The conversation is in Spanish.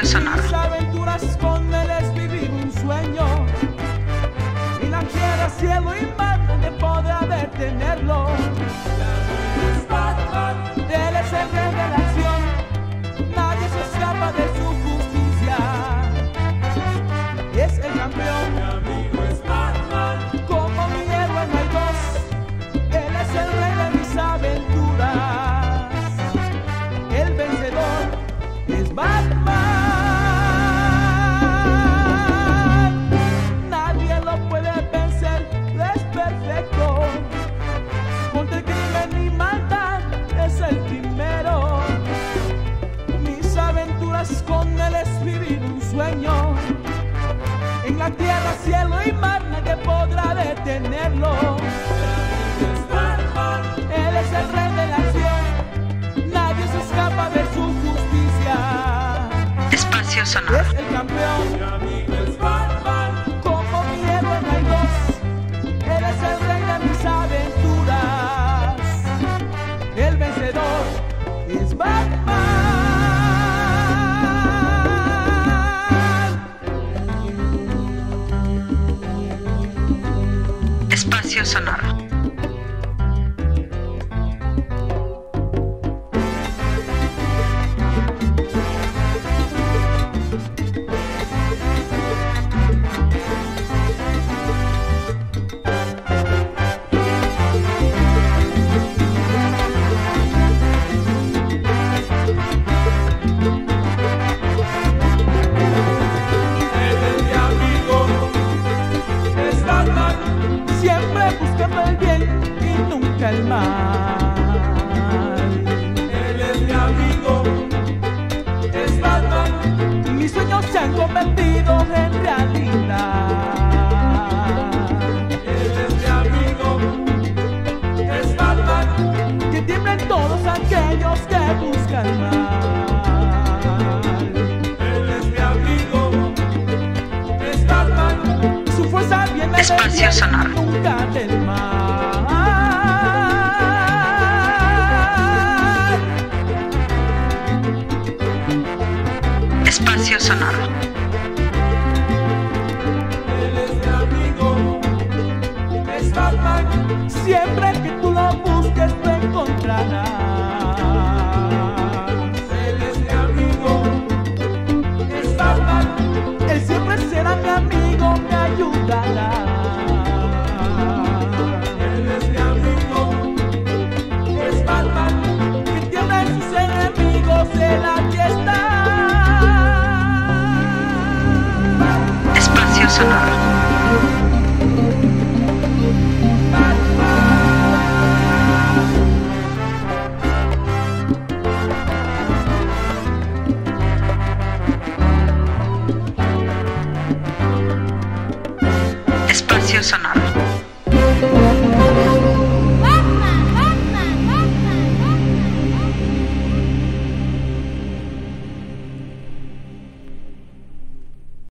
Rosario Sonora. Aventuras con él es vivir un sueño. Y la tierra, cielo y mar, donde podrá haber tenerlo. vivir un sueño. En la tierra, cielo y mar nadie podrá detenerlo. Él es el rey de la cien, nadie se escapa de su justicia. Espacio sonoro. Es el campeón. El mal. Él es mi amigo, es Batman, mis sueños se han convertido en realidad. Él es mi amigo, es Batman, que tiemblen todos aquellos que buscan mal. Él es Espacio Sonoro.